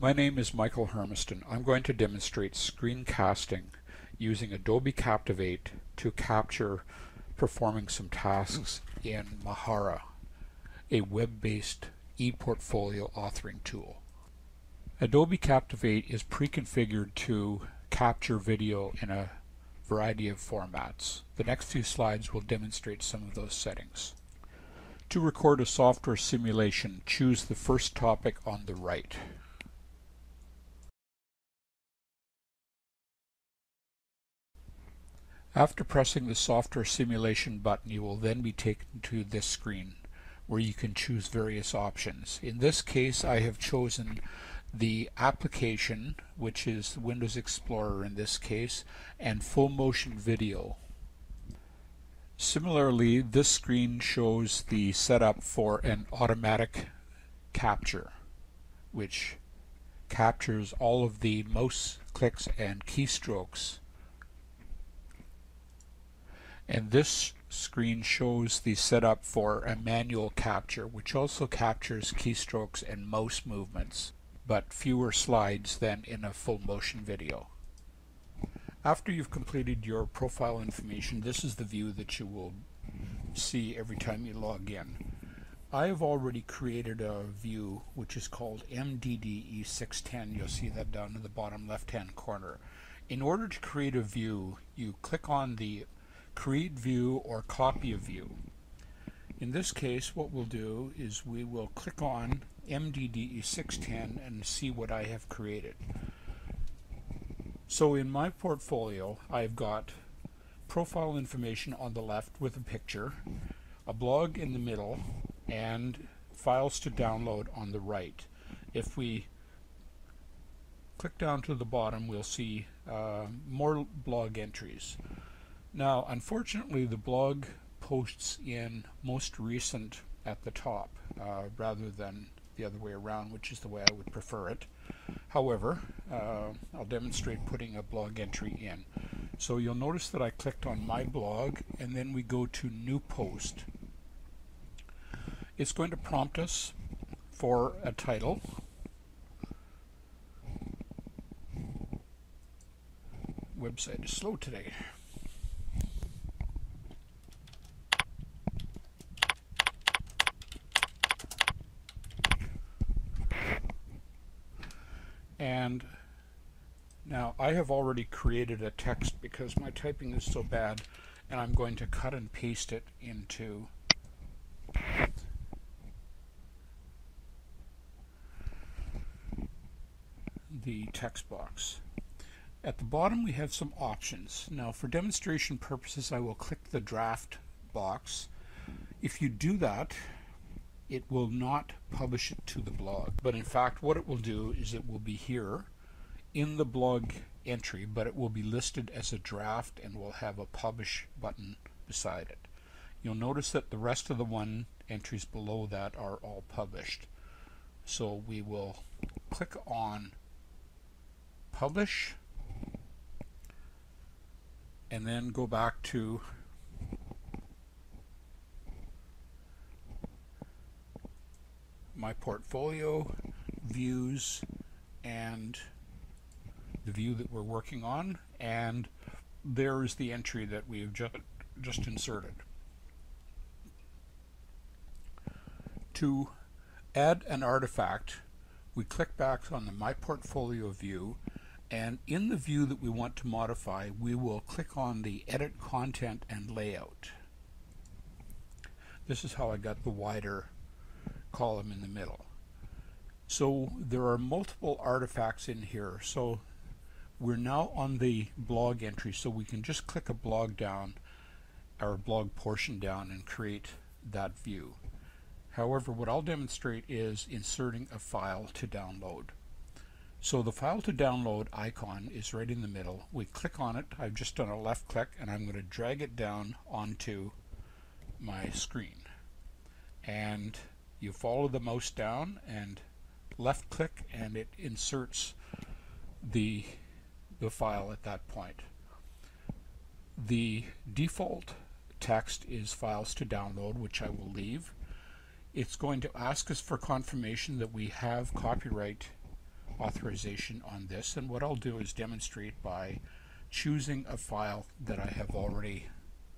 My name is Michael Hermiston. I'm going to demonstrate screencasting using Adobe Captivate to capture performing some tasks in Mahara, a web-based e-portfolio authoring tool. Adobe Captivate is pre-configured to capture video in a variety of formats. The next few slides will demonstrate some of those settings. To record a software simulation, choose the first topic on the right. After pressing the software simulation button, you will then be taken to this screen where you can choose various options. In this case, I have chosen the application, which is Windows Explorer in this case, and full motion video. Similarly, this screen shows the setup for an automatic capture, which captures all of the mouse clicks and keystrokes and this screen shows the setup for a manual capture, which also captures keystrokes and mouse movements, but fewer slides than in a full motion video. After you've completed your profile information, this is the view that you will see every time you log in. I have already created a view which is called MDDE610. You'll see that down in the bottom left hand corner. In order to create a view, you click on the create view or copy a view. In this case what we'll do is we will click on MDDE610 and see what I have created. So in my portfolio I've got profile information on the left with a picture, a blog in the middle, and files to download on the right. If we click down to the bottom we'll see uh, more blog entries. Now, unfortunately, the blog posts in most recent at the top uh, rather than the other way around, which is the way I would prefer it. However, uh, I'll demonstrate putting a blog entry in. So you'll notice that I clicked on my blog and then we go to new post. It's going to prompt us for a title. Website is slow today. And now I have already created a text because my typing is so bad and I'm going to cut and paste it into the text box. At the bottom we have some options. Now for demonstration purposes I will click the draft box. If you do that it will not publish it to the blog. But in fact, what it will do is it will be here in the blog entry, but it will be listed as a draft and will have a publish button beside it. You'll notice that the rest of the one entries below that are all published. So we will click on publish and then go back to my portfolio, views, and the view that we're working on, and there is the entry that we have just, just inserted. To add an artifact, we click back on the My Portfolio view, and in the view that we want to modify, we will click on the Edit Content and Layout. This is how I got the wider column in the middle. So there are multiple artifacts in here. So we're now on the blog entry, so we can just click a blog down, our blog portion down, and create that view. However, what I'll demonstrate is inserting a file to download. So the file to download icon is right in the middle. We click on it. I've just done a left click and I'm going to drag it down onto my screen. And you follow the mouse down and left click and it inserts the the file at that point. The default text is files to download which I will leave. It's going to ask us for confirmation that we have copyright authorization on this and what I'll do is demonstrate by choosing a file that I have already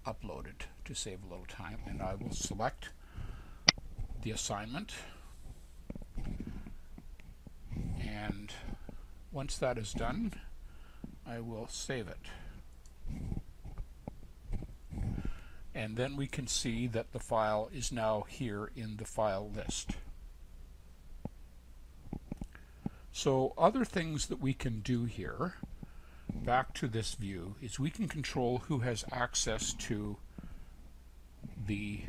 uploaded to save a little time and I will select the assignment and once that is done I will save it and then we can see that the file is now here in the file list. So other things that we can do here, back to this view, is we can control who has access to the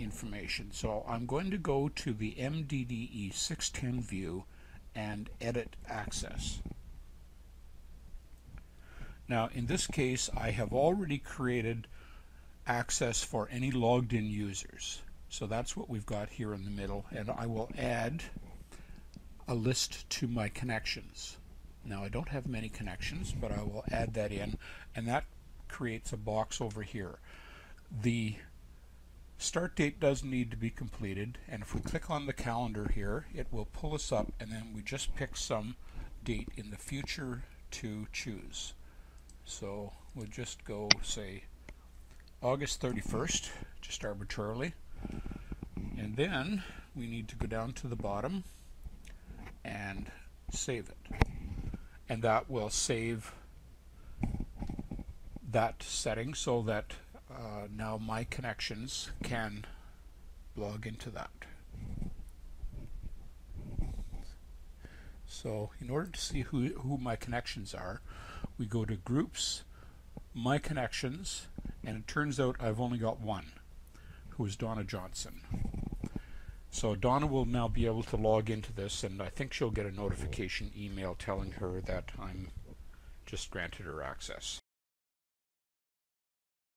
information. So I'm going to go to the MDDE 610 view and edit access. Now in this case I have already created access for any logged in users. So that's what we've got here in the middle and I will add a list to my connections. Now I don't have many connections but I will add that in and that creates a box over here. The start date does need to be completed and if we click on the calendar here it will pull us up and then we just pick some date in the future to choose. So we'll just go say August 31st, just arbitrarily. And then we need to go down to the bottom and save it. And that will save that setting so that uh, now my connections can log into that. So in order to see who, who my connections are, we go to Groups, My Connections, and it turns out I've only got one, who is Donna Johnson. So Donna will now be able to log into this, and I think she'll get a notification email telling her that I'm just granted her access.